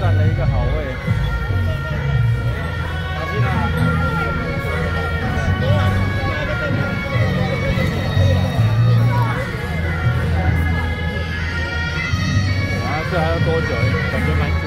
占了一个好位。小心啊！哇，这还要多久？感觉蛮久。